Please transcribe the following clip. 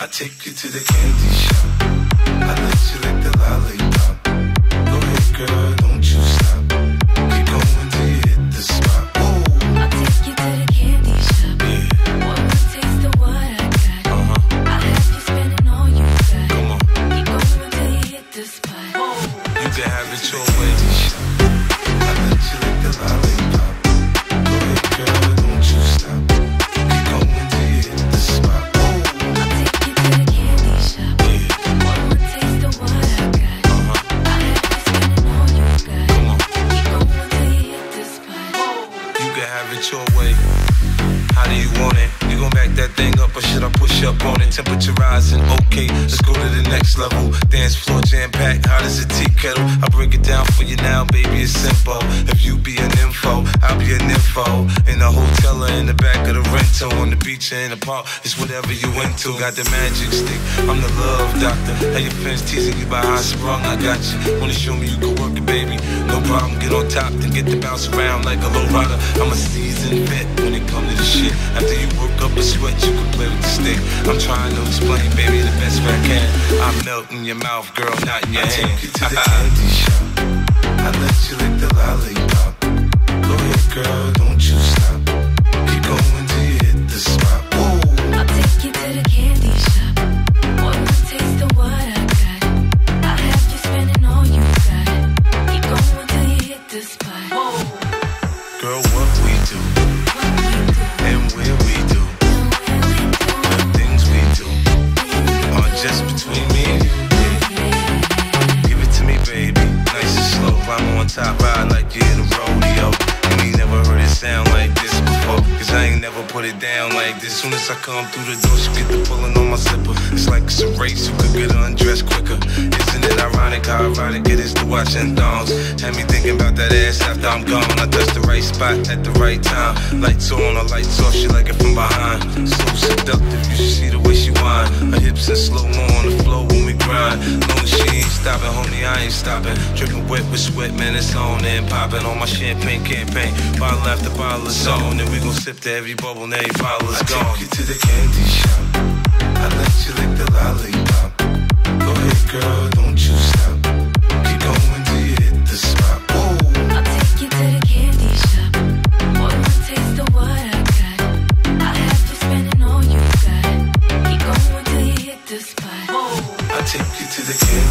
I take you to the candy shop. I let you lick the lollipop. Go ahead, girl, don't you stop. Keep going till you hit the spot. Whoa, I'll take you to the candy shop. yeah, One more taste of what I got. uh huh. I'll have you spending all you got. Come on, Keep going till you hit the spot. you can have it your want it? You gon' back that thing up or should I push up on it? Temperature rising, okay, let's go to the next level. Dance floor jam packed, hot as a tea kettle. I break it down for you now, baby, it's simple. If you be an info, I'll be an info. In the hotel or in the back of the rental, on the beach or in the park, it's whatever you into. Got the magic stick, I'm the love doctor. Hey, your friends teasing you about how I sprung, I got you. Wanna show me you can work it, baby? No problem, get on top, then get to bounce around like a low rider. I'm a seasoned vet when it comes to the shit. After you work up a sweat, you can play with the stick. I'm trying to explain, baby, the best way I can. I melt in your mouth, girl, not in your I hand. take you to the candy shop. I let you lick the lollipop. Go ahead, girl, top, ride like you in a rodeo. You never heard it sound like this before. Cause I ain't never put it down like this. Soon as I come through the door, she get the pulling on my zipper. It's like it's a race, who could get undressed quicker. Isn't it ironic how ironic it is to watch and thongs? Had me thinking about that ass after I'm gone. I touch the right spot at the right time. Lights on or lights off, she like it from behind. So stopping, homie, I ain't stopping. Dripping wet with sweat, man, it's on and popping on my champagne campaign. Bottle after bottle is on, and we gon' sip to every bubble, and every bottle is I gone. take you to the candy shop. I let you lick the lollipop. Go ahead, girl, don't you stop. Keep going till you hit the spot. Whoa, I'll take you to the candy shop. One more taste of what I got. I'll have you spending all you got. Keep going till you hit the spot. I take you to the candy shop.